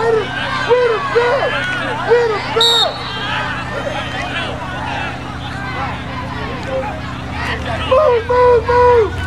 Raiders. We the best. We the best. Move, move, move.